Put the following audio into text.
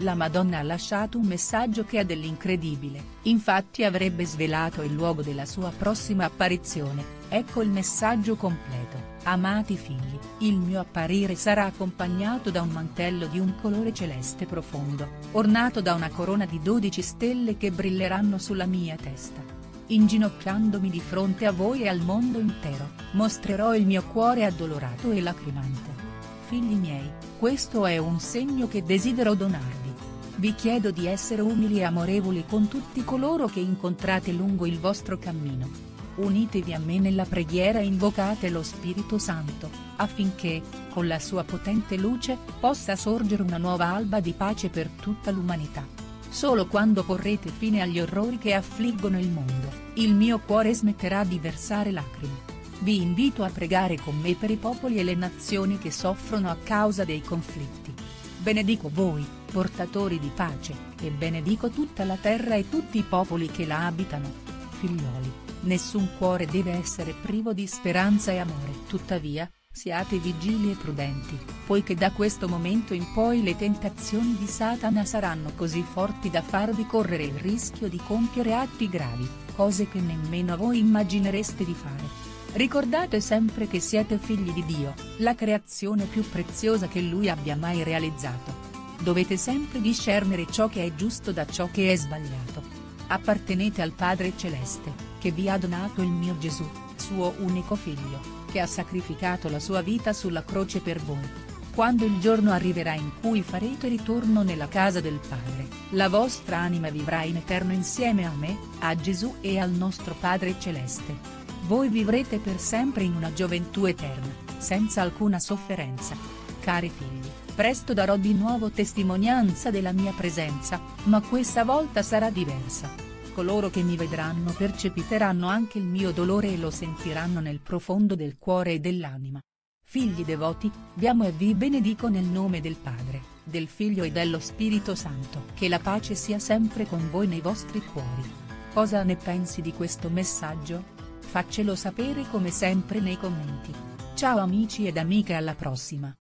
La Madonna ha lasciato un messaggio che ha dell'incredibile, infatti avrebbe svelato il luogo della sua prossima apparizione, ecco il messaggio completo, amati figli, il mio apparire sarà accompagnato da un mantello di un colore celeste profondo, ornato da una corona di 12 stelle che brilleranno sulla mia testa. Inginocchiandomi di fronte a voi e al mondo intero, mostrerò il mio cuore addolorato e lacrimante. Figli miei, questo è un segno che desidero donarvi vi chiedo di essere umili e amorevoli con tutti coloro che incontrate lungo il vostro cammino. Unitevi a me nella preghiera e invocate lo Spirito Santo, affinché, con la sua potente luce, possa sorgere una nuova alba di pace per tutta l'umanità. Solo quando porrete fine agli orrori che affliggono il mondo, il mio cuore smetterà di versare lacrime. Vi invito a pregare con me per i popoli e le nazioni che soffrono a causa dei conflitti. Benedico voi, portatori di pace, e benedico tutta la terra e tutti i popoli che la abitano. Figlioli, nessun cuore deve essere privo di speranza e amore. Tuttavia, siate vigili e prudenti, poiché da questo momento in poi le tentazioni di Satana saranno così forti da farvi correre il rischio di compiere atti gravi, cose che nemmeno voi immaginereste di fare. Ricordate sempre che siete figli di Dio, la creazione più preziosa che Lui abbia mai realizzato. Dovete sempre discernere ciò che è giusto da ciò che è sbagliato. Appartenete al Padre Celeste, che vi ha donato il mio Gesù, suo unico figlio, che ha sacrificato la sua vita sulla croce per voi. Quando il giorno arriverà in cui farete ritorno nella casa del Padre, la vostra anima vivrà in eterno insieme a me, a Gesù e al nostro Padre Celeste voi vivrete per sempre in una gioventù eterna, senza alcuna sofferenza. Cari figli, presto darò di nuovo testimonianza della mia presenza, ma questa volta sarà diversa. Coloro che mi vedranno percepiteranno anche il mio dolore e lo sentiranno nel profondo del cuore e dell'anima. Figli devoti, vi amo e vi benedico nel nome del Padre, del Figlio e dello Spirito Santo. Che la pace sia sempre con voi nei vostri cuori. Cosa ne pensi di questo messaggio? Faccelo sapere come sempre nei commenti. Ciao amici ed amiche alla prossima.